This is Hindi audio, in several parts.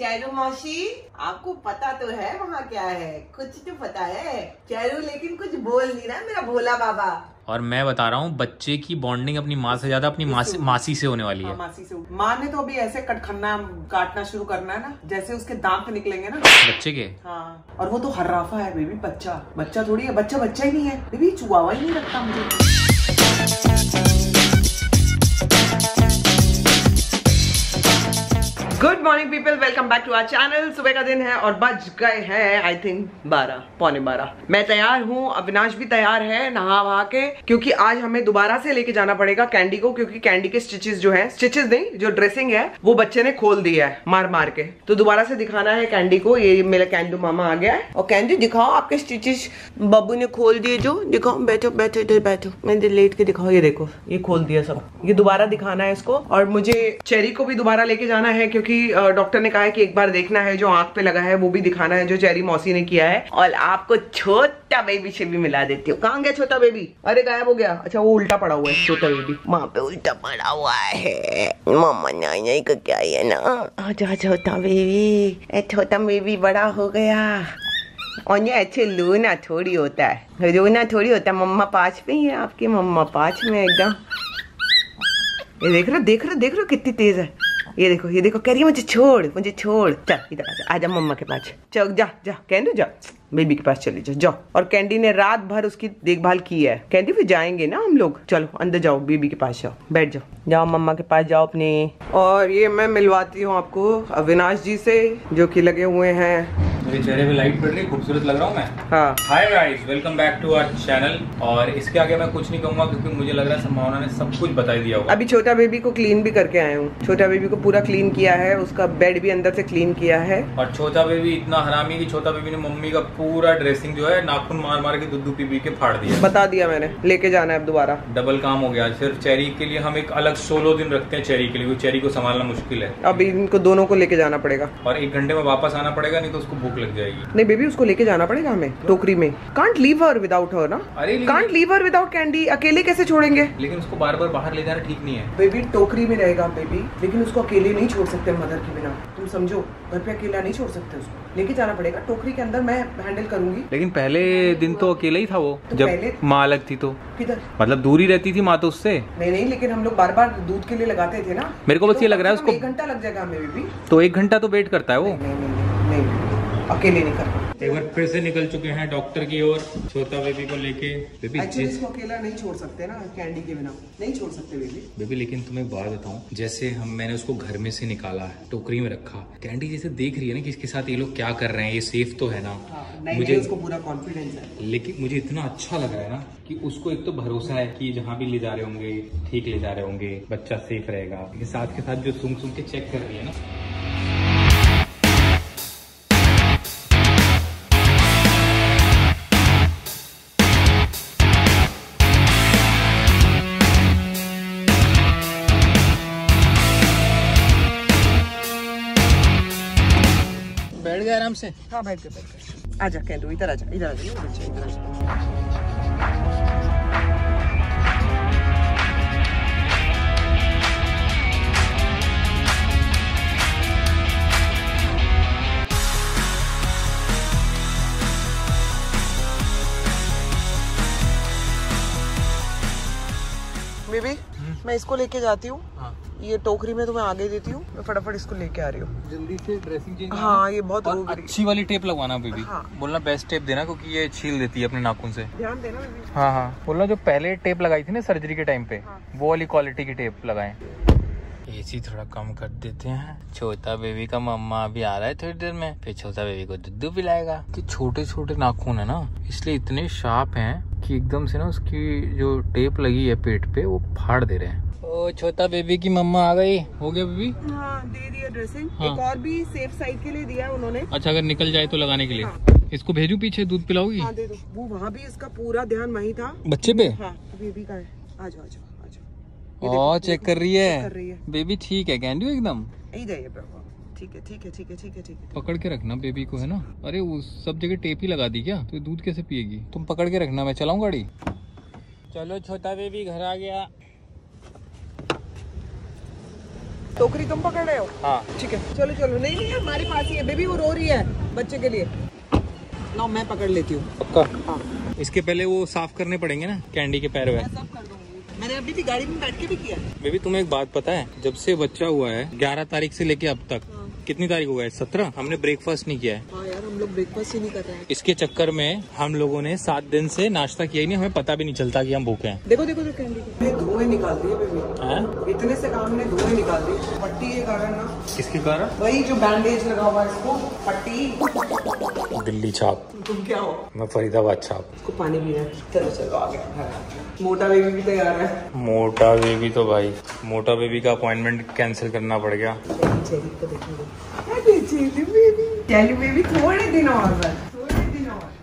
चैरू मौसी आपको पता तो है वहाँ क्या है। कुछ तो पता है। चैरू लेकिन कुछ बोल नहीं रहा मेरा भोला बाबा। और मैं बता रहा हूँ बच्चे की बॉन्डिंग अपनी माँ से ज़्यादा अपनी मासी मासी से होने वाली हाँ, है मासी से। माँ ने तो अभी ऐसे कटखन्ना काटना शुरू करना है ना जैसे उसके दांत निकलेंगे ना। बच्चे के? हाँ और वो तो हर्राफा है बेबी बच्चा। बच्चा थोड़ी है बच्चा बच्चा ही नहीं है। बेबी चुआवा ही नहीं रखता मुझे। Good morning people welcome back to our channel सुबह का दिन है और बज गए हैं आई थिंक बारह, पौने बारह। मैं तैयार हूँ, अविनाश भी तैयार है नहा वहा के, क्योंकि आज हमें दोबारा से लेके जाना पड़ेगा कैंडी को, क्योंकि कैंडी के स्टिचेस जो है स्टिचेस नहीं, जो ड्रेसिंग है, वो बच्चे ने खोल दिया है, मार मार के। तो दोबारा से दिखाना है कैंडी को, ये मेरा कैंडू मामा आ गया है। और कैंडी दिखाओ आपके स्टिचेस बब्बू ने खोल दिए जो, दिखाओ, बैठो बैठो, इधर बैठो। मैं लेट के दिखाओ, ये देखो, ये खोल दिया सब। ये दोबारा दिखाना है इसको। और मुझे चेरी को भी दोबारा लेके जाना है, क्योंकि अ, डॉक्टर ने कहा है कि एक बार देखना है जो आँख पे लगा है वो भी दिखाना है जो चेरी मौसी ने किया है। और आपको छोटा बेबी से भी मिला देती हूँ। कहाँ गया छोटा बेबी अरे गायब हो गया। अच्छा वो उल्टा पड़ा हुआ है छोटा बेबी वहाँ पे उल्टा पड़ा हुआ है। मामा नाई का क्या है ना? छोटा बेबी छोटा बेबी बड़ा हो गया। और ये अच्छे लूना थोड़ी होता है। रोना थोड़ी होता है। मम्मा पाँच में ही है आपकी मम्मा पाँच में एकदम। ये देख रहे देख रहे देख रहे कितनी तेज है। ये देखो ये देखो, कह रही है, मुझे छोड़ मुझे छोड़। चल इधर आ आजा मम्मा के पास। चल, जा जा, कैंडी, जा। बेबी के पास चली जाओ जाओ और कैंडी ने रात भर उसकी देखभाल की है। कैंडी, फिर जाएँगे ना हम लोग? चलो, अंदर जाओ, बेबी के पास जाओ। बैठ जाओ। जाओ मम्मा के पास, जाओ अपने। और ये मैं मिलवाती हूँ आपको अविनाश जी से, जो की लगे हुए हैं। मेरे चेहरे पे लाइट पड़ रही खूबसूरत लग रहा हूँ मैं। हाँ। Hi guys welcome back to our channel और इसके आगे मैं कुछ नहीं कहूँगा क्योंकि मुझे लग रहा है संभावना ने सब कुछ बता ही दिया होगा। अभी छोटा बेबी को क्लीन भी करके आया हूँ। छोटा बेबी को पूरा क्लीन किया है उसका बेड भी अंदर से क्लीन किया है। और छोटा बेबी इतना हरामी कि छोटा बेबी ने मम्मी का पूरा ड्रेसिंग जो है नाखून मार मार के दूध पी पी के फाड़ दिया। बता दिया मैंने लेके जाना है अब दोबारा। डबल काम हो गया। सिर्फ़ चेरी के लिए हम एक अलग सोलह दिन रखते हैं चेरी के लिए चेरी को संभालना मुश्किल है। अब इनको दोनों को लेके जाना पड़ेगा। और एक घंटे में वापस आना पड़ेगा नहीं तो उसको भूख लग जाएगी। नहीं बेबी उसको लेके जाना पड़ेगा हमें टोकरी में। Can't leave her without her ना? अरे can't leave her without Candy अकेले कैसे छोड़ेंगे? लेकिन उसको बार बार बाहर ले जाना ठीक नहीं है। बेबी टोकरी में रहेगा बेबी लेकिन उसको अकेले नहीं छोड़ सकते मदर के बिना। तुम समझो घर पे अकेला नहीं छोड़ सकते उसको। लेके जाना पड़ेगा टोकरी के अंदर मैं हैंडल करूँगी। लेकिन पहले दिन तो अकेला ही था वो तो जब माँ अलग थी तो। किधर? मतलब दूरी रहती थी माँ तो उससे। नहीं नहीं लेकिन हम लोग बार बार दूध के लिए लगाते थे ना। मेरे को बस तो ये लग रहा है उसको- एक घंटा लग जाएगा हमें बेबी तो एक घंटा तो वेट करता है वो। नहीं नहीं नहीं नहीं। अकेले नहीं करना एक बार फिर से निकल चुके हैं डॉक्टर की ओर छोटा बेबी को लेके। बेबी इसको अकेला नहीं छोड़ सकते ना कैंडी के बिना। नहीं छोड़ सकते बेबी बेबी लेकिन तुम्हें बात बताऊँ जैसे हम मैंने उसको घर में से निकाला है टोकरी में रखा। कैंडी जैसे देख रही है ना कि इसके साथ ये लोग क्या कर रहे हैं ये सेफ़ तो है ना? हाँ, नहीं मुझे नहीं उसको पूरा कॉन्फिडेंस है। लेकिन मुझे इतना अच्छा लग रहा है ना कि उसको एक तो भरोसा है कि जहाँ भी ले जा रहे होंगे ठीक ले जा रहे होंगे बच्चा सेफ़ रहेगा। लेकिन साथ के साथ जो सुन सुन के चेक कर रही है ना आराम से? हाँ बैठ गए बैठ गए आजा कैंडू इधर आजा इधर आजा ये बच्चा इधर आजा बेबी मैं इसको लेके जाती हाँ। ये टोकरी में तुम्हें आगे देती हूँ मैं फटाफट इसको लेके आ रही हूँ। जल्दी से ड्रेसिंग चेंज हाँ ये बहुत। अच्छी वाली टेप लगवाना बेबी हाँ। बोलना बेस्ट टेप देना क्योंकि ये छील देती है अपने नाखून से। ध्यान देना बेबी हाँ हाँ। बोलना जो पहले टेप लगाई थी ना सर्जरी के टाइम पे हाँ। वो वाली क्वालिटी की टेप लगाए। एसी थोड़ा कम कर देते हैं। छोटा बेबी का मम्मा अभी आ रहा है थोड़ी देर में फिर छोटा बेबी को दूध पिलाएगा। कि छोटे छोटे नाखून है ना इसलिए इतने शार्प हैं कि एकदम से ना उसकी जो टेप लगी है पेट पे वो फाड़ दे रहे हैं। ओ छोटा बेबी की मम्मा आ गई। हो गया बेबी हाँ दे दिया ड्रेसिंग हाँ। एक और भी सेफ़ साइड के लिए दिया है उन्होंने। अच्छा अगर निकल जाए तो लगाने के लिए। हाँ। इसको भेजू पीछे दूध पिलाओगी हाँ दे दो। वो वहाँ भी इसका पूरा ध्यान वही था। बच्चे पे? हाँ बेबी का है। आ जाओ आ जाओ आ जाओ। ओ चेक कर रही है। बेबी ठीक है कैंडी एकदम? ठीक है ठीक है ठीक है ठीक है ठीक है। पकड़ के रखना बेबी को है ना? अरे उस सब जगह टेप ही लगा दी क्या? तो दूध कैसे पिएगी? तुम पकड़ के रखना मैं चलाऊं गाड़ी? चलो छोटा बेबी घर आ गया। टोकरी तुम पकड़ रहे हो? हाँ। ठीक है चलो चलो। नहीं नहीं हमारे पास ही है बेबी वो रो रही है बच्चे के लिए। ना मैं पकड़ लेती हूँ। पक्का? हाँ। इसके पहले वो साफ़ करने पड़ेंगे ना कैंडी के पैर मैं वैर सब कर दूँगी। मैंने अभी भी गाड़ी में बैठ के भी किया बेबी तुम्हें एक बात पता है जब से बच्चा हुआ है ग्यारह तारीख से लेके अब तक। कितनी तारीख हुआ है सत्रह? हमने ब्रेकफास्ट नहीं किया है। हाँ यार हम लोग ब्रेकफास्ट ही नहीं कर रहे हैं। इसके चक्कर में हम लोगों ने सात दिन से नाश्ता किया ही नहीं हमें पता भी नहीं चलता कि हम भूखे हैं। देखो देखो देखो कैंडी धुएँ निकाल दिए बेबी इतने से काम ने धुएँ निकाल दिए पट्टी के कारण ना। किसके कारण? वही जो बैंडेज लगा हुआ है इसको पट्टी। दिल्ली छाप। तुम क्या हो? मैं फरीदाबाद छाप। उसको पानी पीना चलो चलो आ गया हाँ। मोटा बेबी भी तैयार है। मोटा बेबी तो भाई मोटा बेबी का अपॉइंटमेंट कैंसिल करना पड़ गया। Cherry Cherry baby Cherry baby थोड़े दिन और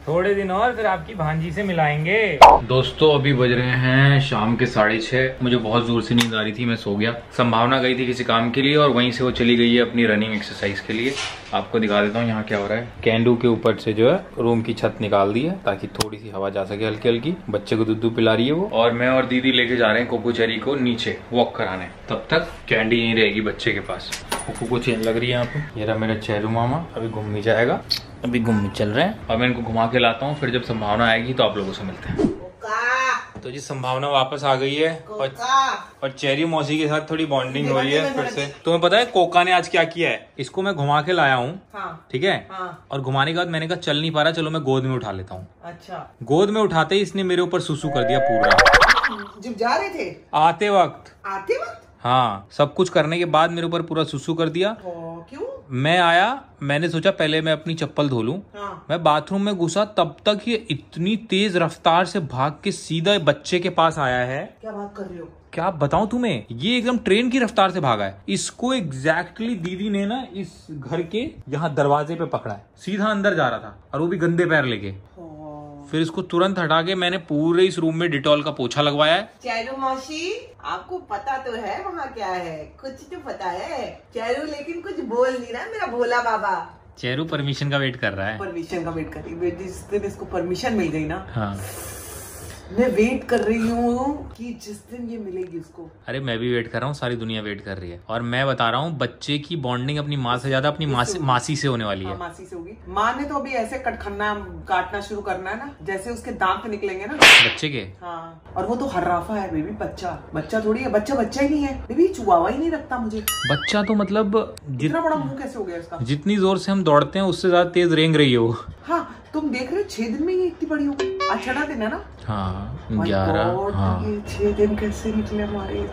थोड़े दिन और फिर आपकी भांजी से मिलाएँगे। दोस्तों, अभी बज रहे हैं शाम के साढ़े छह। मुझे बहुत ज़ोर से नींद आ रही थी, मैं सो गया। संभावना गई थी किसी काम के लिए और वहीं से वो चली गई है अपनी रनिंग एक्सरसाइज के लिए। आपको दिखा देता हूँ यहाँ क्या हो रहा है। कैंडू के ऊपर से जो है रूम की छत निकाल दी है, ताकि थोड़ी सी हवा जा सके हल्की हल्की बच्चे को दूध पिला रही है वो। और मैं और दीदी लेके जा रहे हैं कोको चेरी को नीचे वॉक कराने। तब तक कैंडी यहीं रहेगी बच्चे के पास। कोको को चेन लग रही है यहाँ पे। ये रहा मेरा चेरू मामा, अभी घूम भी जाएगा। अभी घूम चल रहे हैं। और मैं इनको घुमा के लाता हूँ फिर जब संभावना आएगी तो आप लोगों से मिलते हैं। तो जी संभावना वापस आ गई है और और चेरी मौसी के साथ थोड़ी बॉन्डिंग हो रही है फिर से। तुम्हें पता है कोका ने आज क्या किया है? इसको मैं घुमा के लाया हूँ हाँ। ठीक है? हाँ। और घुमाने के बाद मैंने कहा चल नहीं पा रहा चलो मैं गोद में उठा लेता हूँ। अच्छा। गोद में उठाते ही इसने मेरे ऊपर सुसु कर दिया पूरा। जब जा रहे थे? आते वक्त। आते वक्त? हाँ सब कुछ करने के बाद मेरे ऊपर पूरा सुसु कर दिया। क्यों? मैं आया मैंने सोचा पहले मैं अपनी चप्पल धो लूँ। हाँ। मैं बाथरूम में घुसा तब तक ये इतनी तेज रफ्तार से भाग के सीधा बच्चे के पास आया है। क्या बात कर रही हो? क्या बताऊँ तुम्हें? ये एकदम ट्रेन की रफ्तार से भागा है। इसको एग्जैक्टली exactly दीदी ने ना इस घर के यहाँ दरवाजे पे पकड़ा है। सीधा अंदर जा रहा था और वो भी गंदे पैर लेके। ओ, फिर इसको तुरंत हटा के मैंने पूरे इस रूम में डिटॉल का पोछा लगवाया है। चैरू मौसी आपको पता तो है वहाँ क्या है। कुछ तो पता है। चैरू लेकिन कुछ बोल नहीं रहा मेरा भोला बाबा। चेरू परमिशन का वेट कर रहा है। परमिशन का वेट कर रही है। जिस दिन इसको परमिशन मिल गई ना हाँ। मैं वेट कर रही हूँ कि जिस दिन ये मिलेगी उसको। अरे मैं भी वेट कर रहा हूँ सारी दुनिया वेट कर रही है। और मैं बता रहा हूँ बच्चे की बॉन्डिंग अपनी माँ से ज़्यादा अपनी मासी, मासी से होने वाली हाँ, है मासी से होगी। माँ ने तो अभी ऐसे कटखन्ना काटना शुरू करना है ना जैसे उसके दांत निकलेंगे ना। बच्चे के? हाँ और वो तो हर्राफा है बेबी बच्चा। बच्चा थोड़ी है बच्चा बच्चा ही नहीं है। बेबी चुवावा ही नहीं रखता मुझे। बच्चा तो मतलब जितना बड़ा मुँह कैसे हो गया इसका? जितनी ज़ोर से हम दौड़ते हैं उससे ज़्यादा तेज रेंग रही है वो। हाँ तुम देख रहे हो छह दिन में ये इतनी बड़ी हो गई। आज छठा दिन है ना? हाँ ग्यारह हाँ। ये छह दिन कैसे निकले हमारे?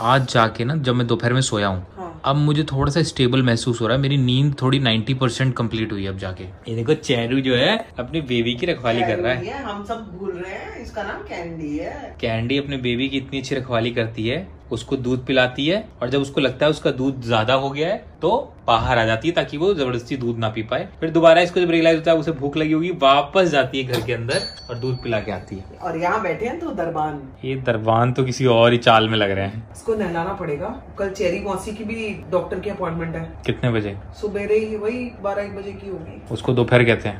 आज जाके ना जब मैं दोपहर में सोया हूँ हाँ। अब मुझे थोड़ा सा स्टेबल महसूस हो रहा है। मेरी नींद थोड़ी 90 परसेंट कंप्लीट हुई है अब जाके। ये देखो चेरू जो है अपनी बेबी की रखवाली कर रहा है। हम सब भूल रहे हैं। इसका नाम कैंडी है। कैंडी अपने बेबी की इतनी अच्छी रखवाली करती है। उसको दूध पिलाती है और जब उसको लगता है उसका दूध ज़्यादा हो गया है तो बाहर आ जाती है ताकि वो ज़बरदस्ती दूध ना पी पाए। फिर दोबारा इसको जब रियलाइज़ होता है उसे भूख लगी होगी वापस जाती है घर के अंदर और दूध पिला के आती है। और यहाँ बैठे हैं तो दरबान। ये दरबान तो किसी और ही चाल में लग रहे हैं। इसको नहलाना पड़ेगा। कल चेरी मौसी की भी डॉक्टर की अपॉइंटमेंट है। कितने बजे? सुबेरे ही वही बारह एक बजे की होगी। उसको दोपहर कहते हैं।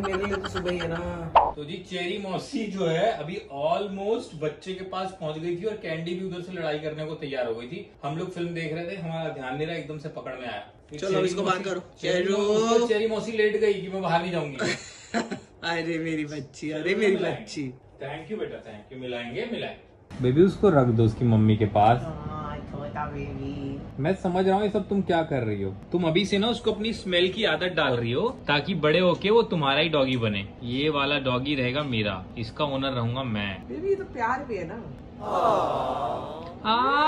मेरे लिए तो सुबह ही है ना। तो जी चेरी मौसी जो है अभी ऑलमोस्ट बच्चे के पास पहुँच गई थी और कैंडी भी उधर से लड़ाई करने को तैयार हो गई थी। हम लोग फ़िल्म देख रहे थे हमारा ध्यान नहीं रहा एकदम से पकड़ में आया। चलो, चेरी इसको बाहर मौसी- करो। चेरी मौसी- चेरी मौसी लेट गई कि मैं बाहर नहीं जाऊँगी। अरे मेरी बच्ची अरे मेरी बच्ची। थैंक यू बेटा थैंक यू मिलाएँगे मिलाएँगे। बेबी उसको रख दो उसकी मम्मी के पास। हाँ, मैं समझ रहा हूँ ये सब तुम क्या कर रही हो। तुम अभी से ना उसको अपनी स्मेल की आदत डाल रही हो ताकि बड़े होके वो तुम्हारा ही डॉगी बने। ये वाला डॉगी रहेगा मेरा। इसका ओनर रहूँगा मैं। बेबी ये तो प्यार भी है ना। आ!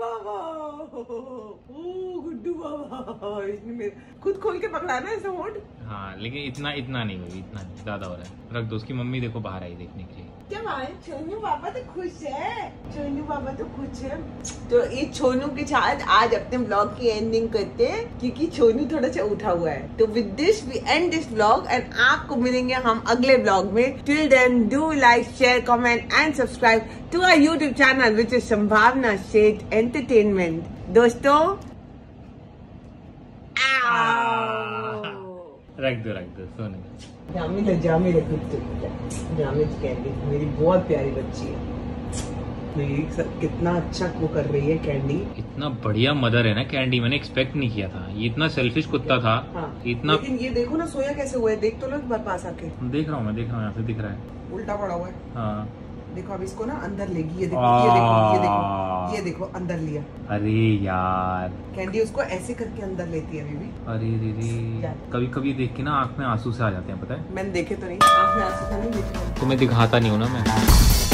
ओ गुड्डू बाबा इसने खुद खोल के पकड़ा ना ऐसे होंठ हाँ लेकिन इतना इतना नहीं होगी इतना नहीं, ज़्यादा हो रहा है। रख दो, उसकी मम्मी देखो बाहर आई देखने के लिए। क्या भाई? छोनू बाबा तो खुश है। छोनू बाबा तो खुश है। तो इस छोनू के साथ आज अपने ब्लॉग की एंडिंग करते हैं, क्योंकि छोनू थोड़ा सा उठा हुआ है। तो with this we end this blog and आपको मिलेंगे हम अगले ब्लॉग में। Till then do like share comment and subscribe to our YouTube channel which is Sambhavna Seth entertainment दोस्तों। रख दो रख दो सोने। जामिल है जामिल है गुड्डू जामिल कैंडी मेरी बहुत प्यारी बच्ची है। कितना अच्छा वो कर रही है कैंडी। इतना बढ़िया मदर है ना कैंडी मैंने एक्सपेक्ट नहीं किया था। ये इतना सेल्फिश कुत्ता था हाँ। इतना लेकिन ये देखो ना सोया कैसे हुआ है? देख तो लो पास आके। देख रहा हूँ मैं देख रहा हूँ यहाँ से दिख रहा है। उल्टा पड़ा हुआ है। हाँ। देखो अब इसको ना अंदर लेगी ये देखो ये देखो ये देखो ये देखो अंदर लिया। अरे यार। कैंडी उसको ऐसे करके अंदर लेती है बेबी अरे रे रे। कभी कभी देख के ना आँख में आँसू से आ जाते हैं पता है? मैंने देखे तो नहीं आँख में आँसू से नहीं देखे। मैं दिखाता नहीं हूँ ना मैं।